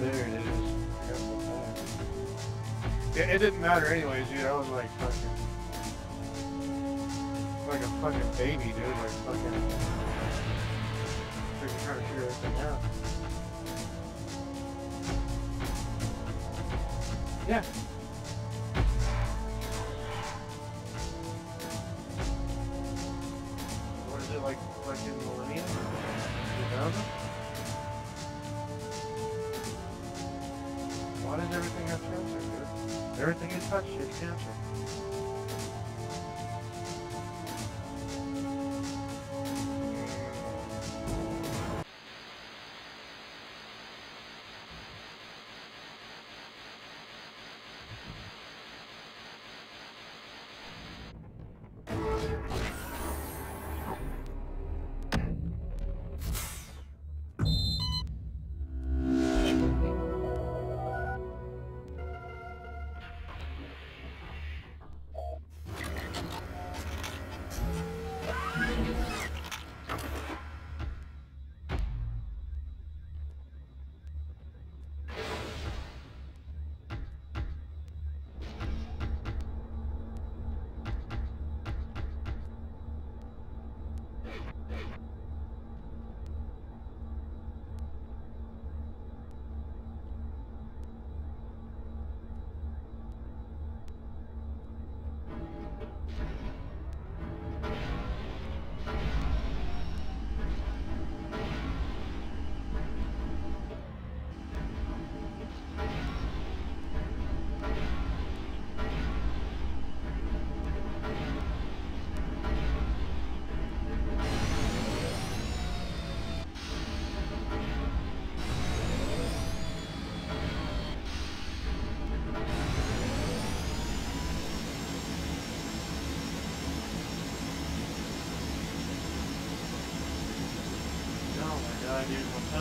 There it is. Yeah, it didn't matter anyways, dude. I was like fucking, like a fucking baby, dude. Like fucking, trying to figure everything out. Yeah. Touch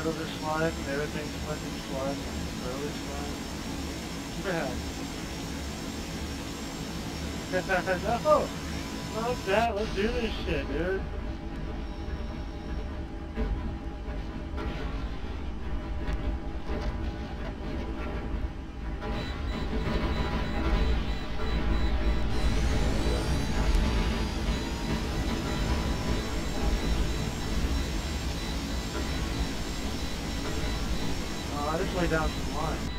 my pedals are sliding, everything's fucking sliding, is sliding. no! Fuck that, let's do this shit, dude. Down some lines.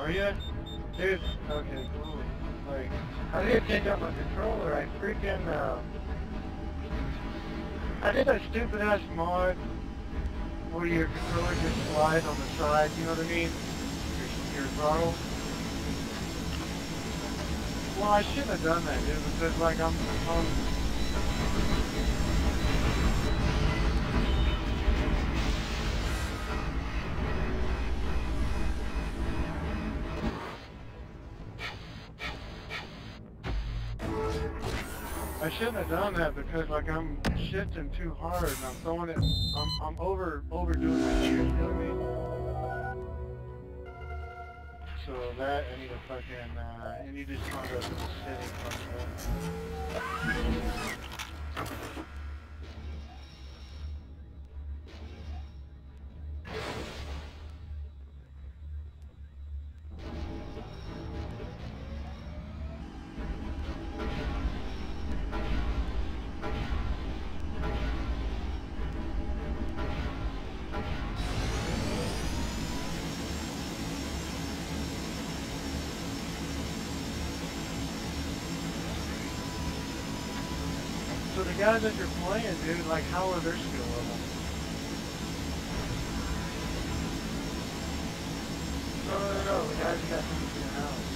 Are you? Dude, okay, cool. Like, I did change out my controller. I freaking, uh, I did that stupid ass mod where your controller just slides on the side, you know what I mean? Your, your throttle. Well, I shouldn't have done that, dude, because like I'm, I'm shouldn't have done that because like I'm shifting too hard and I'm throwing it, I'm, I'm over, overdoing my gears, you know what I mean? So that, I need to fucking, uh, I need to just find a city function. So guys that you're playing, dude, like how are their skill levels? No, no, no, the guys got to your house.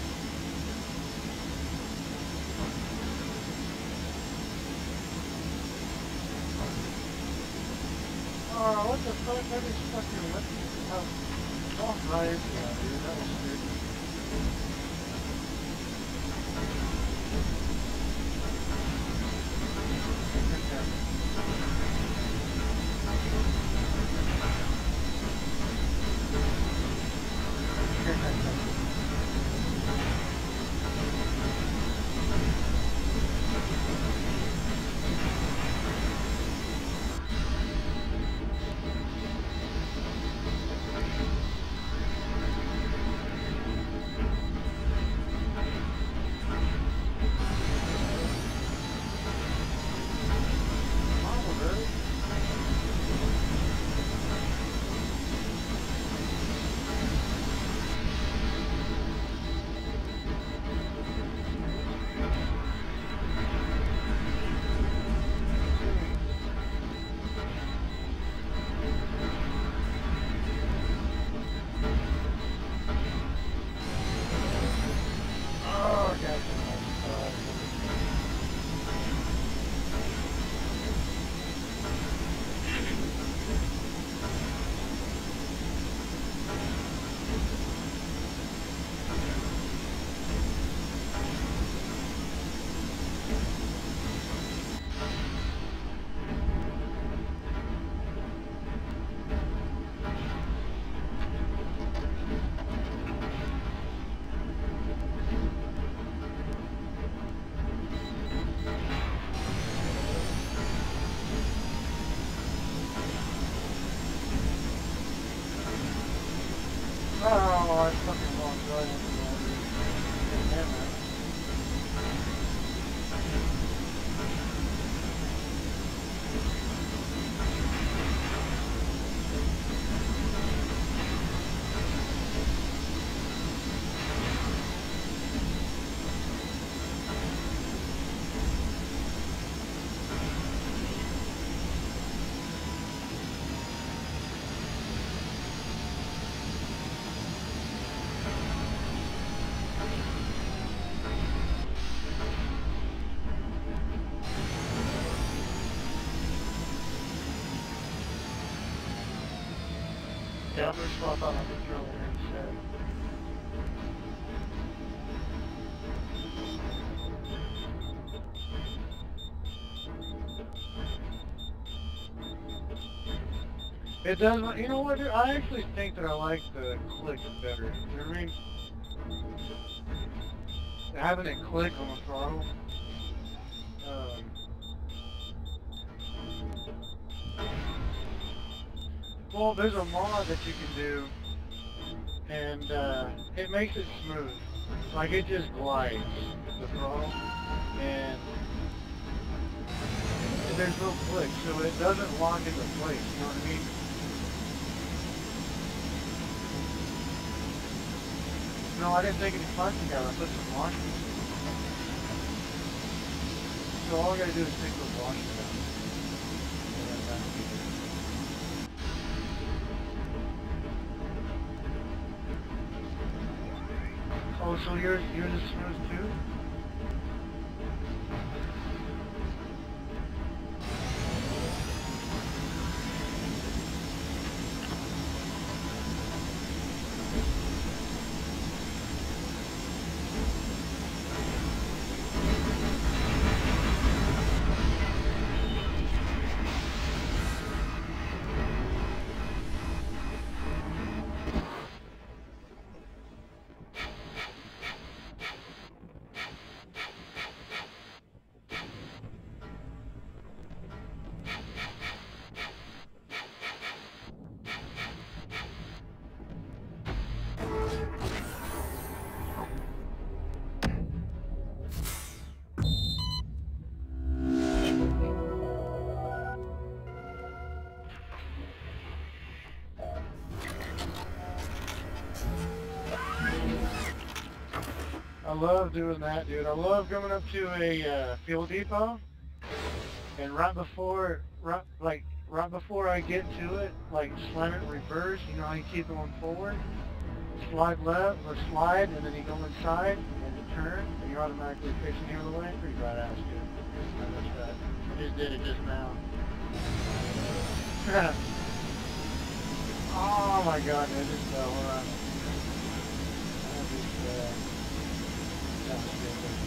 Oh, what the fuck? That is fucking the hell? Oh, right, yeah, dude, that was stupid. Olha, não tem nada. I'm gonna swap out my controller instead. It does, you know what. I actually think that I like the click better. You know what I mean? Having it click on the throttle. Um, Well, there's a mod that you can do, and uh, it makes it smooth. Like it just glides the throttle, and, there's no click, so it doesn't lock into place. You know what I mean? No, I didn't take any plastic out. I put some washers. So all I gotta do is take those washers out. So yours, yours is smooth too? Love doing that, dude. I love coming up to a uh, fuel depot, and right before, right like right before I get to it, like slam it reverse. You know how you keep going forward, slide left or slide, and then you go inside and you turn, and you're automatically facing the other way. Pretty badass, dude. I I just did it just now. oh my god, man! Just uh, hold. Uh, stupid.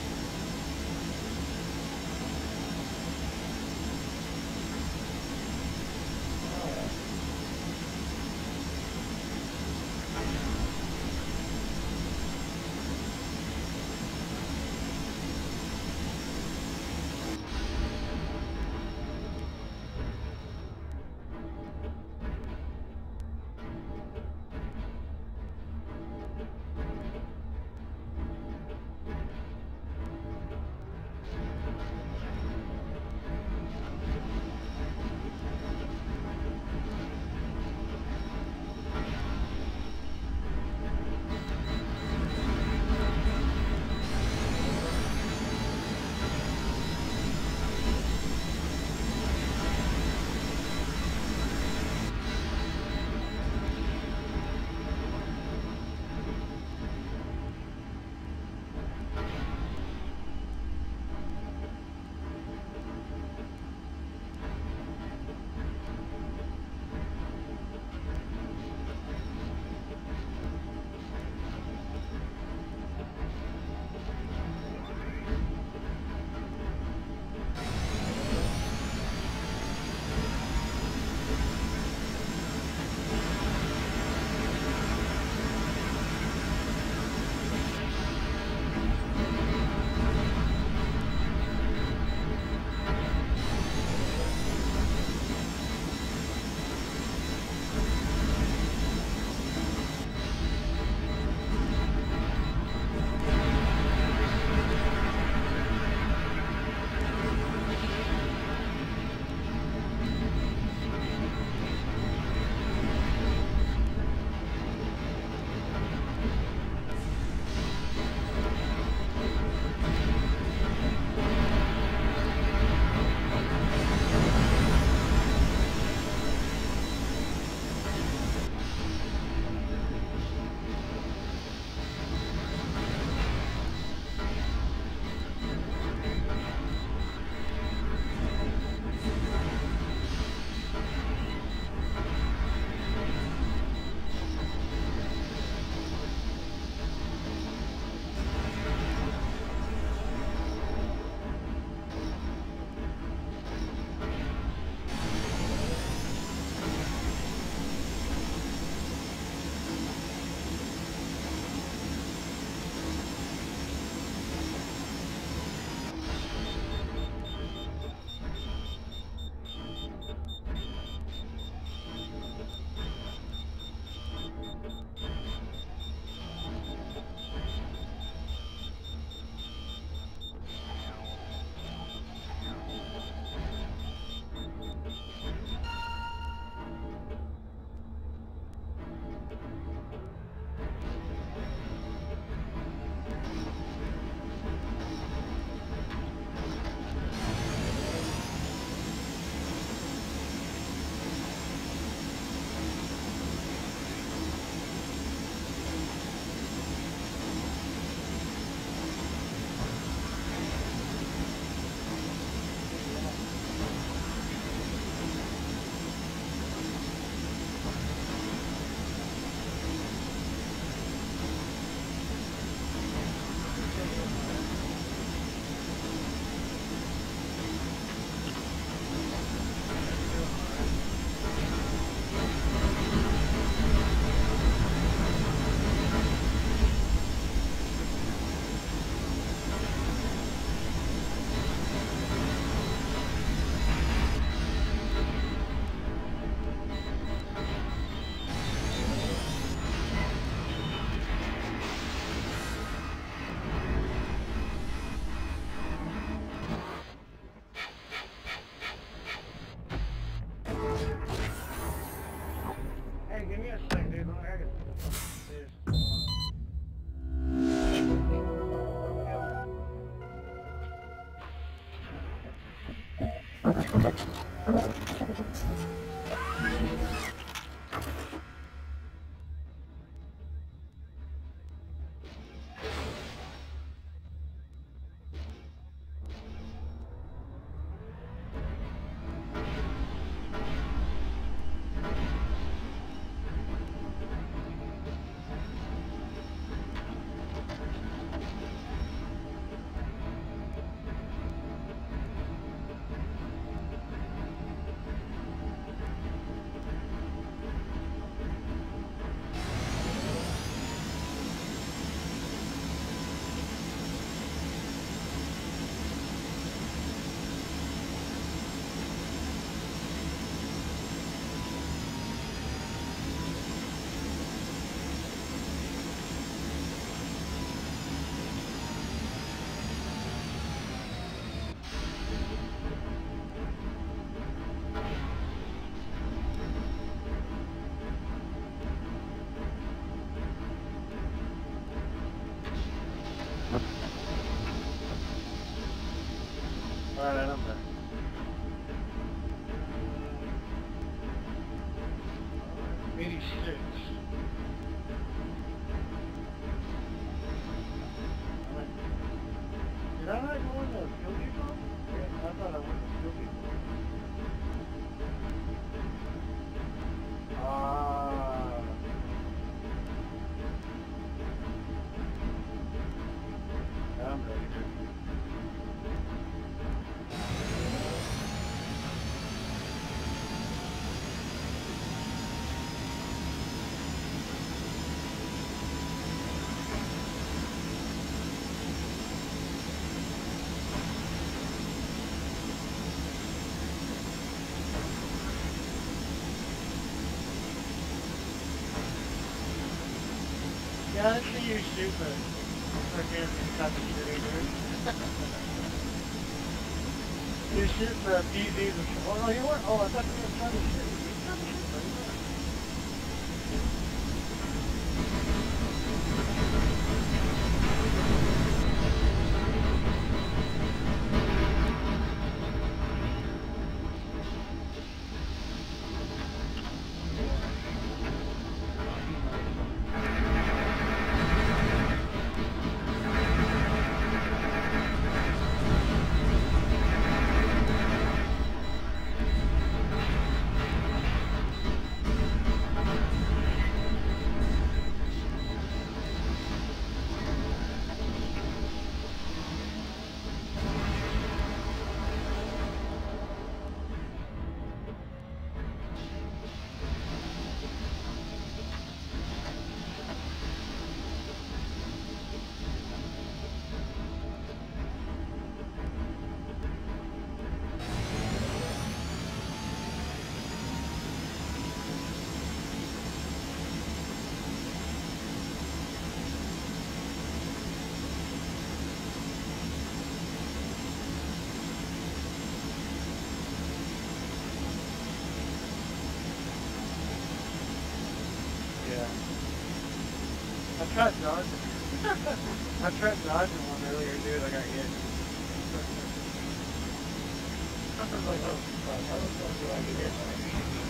I see you shoot the freaking type of shit dude. you shoot the PZs. Oh no, you weren't. Oh, I thought you were trying to shoot. Dodging. I tried dodging one earlier, dude. I got hit. I like, oh, I? I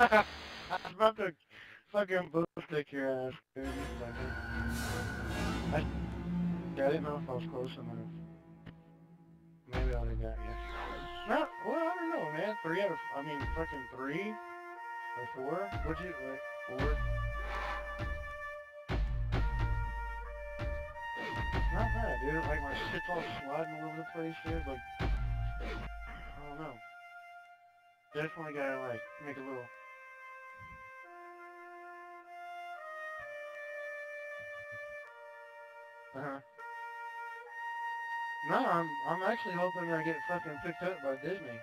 about to fucking boot stick your ass, dude. I, yeah, I didn't know if I was close enough. Maybe I would've got you. No, well, I don't know, man. Three out of, I mean, fucking three? Or four? What'd you, like, four? Not bad, dude. Like, my shit's all sliding over the place, dude. Like, I don't know. Definitely gotta, like, make a little Uh-huh. No, I'm I'm actually hoping I get fucking picked up by Disney.